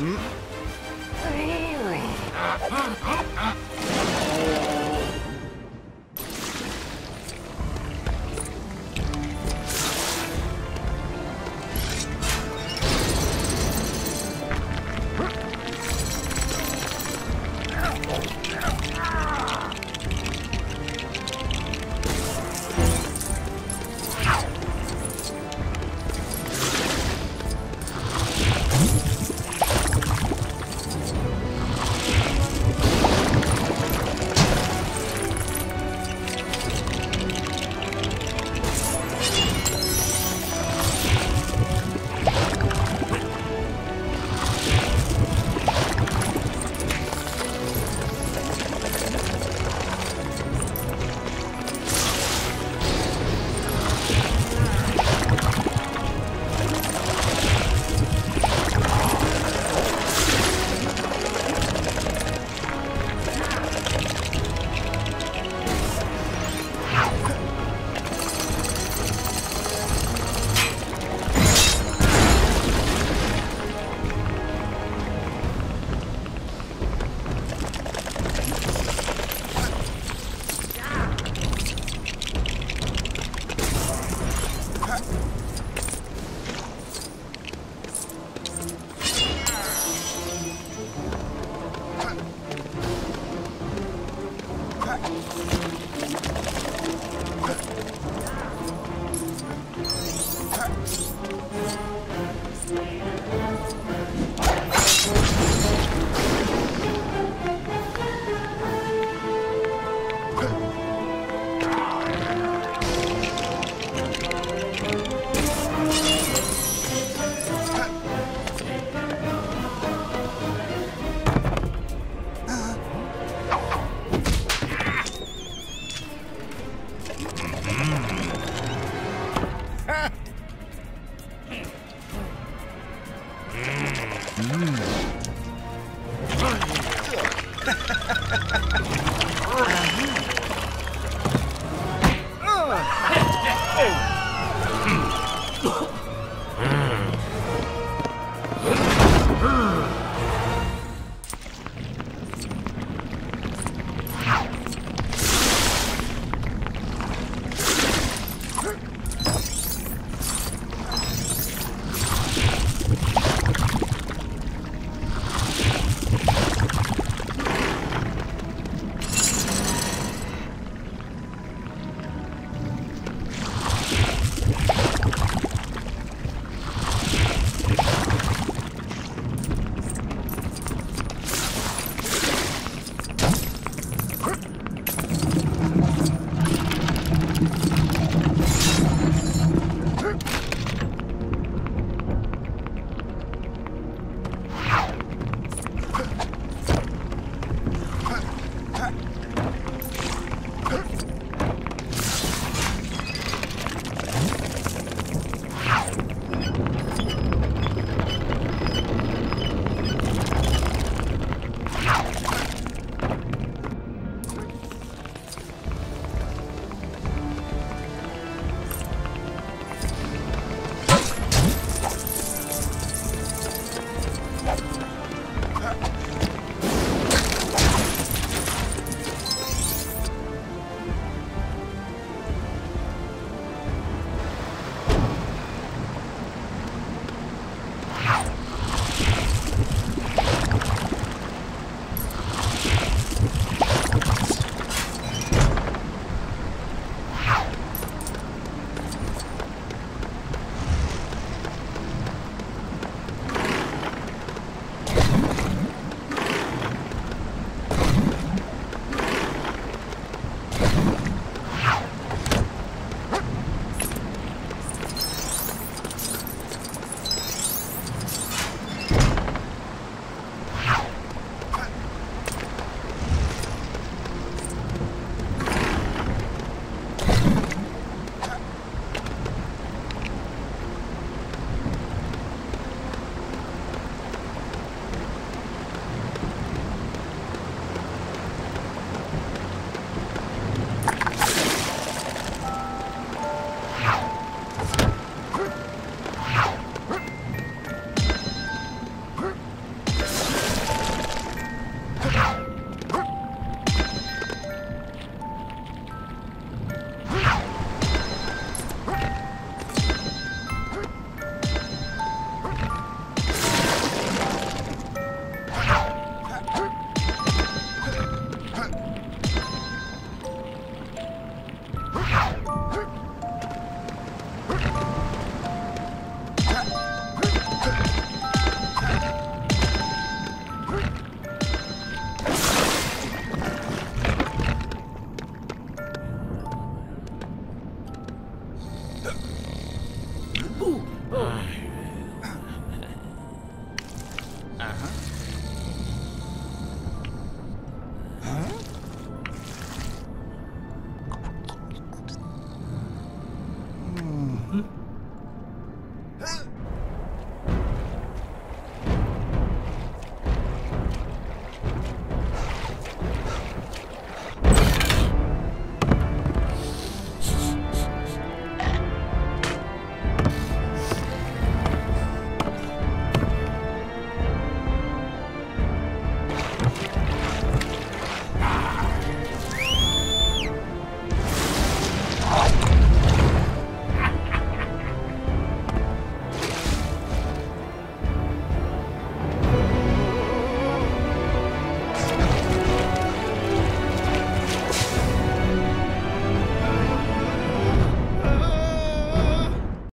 Really? Mm. Urgh! Mm.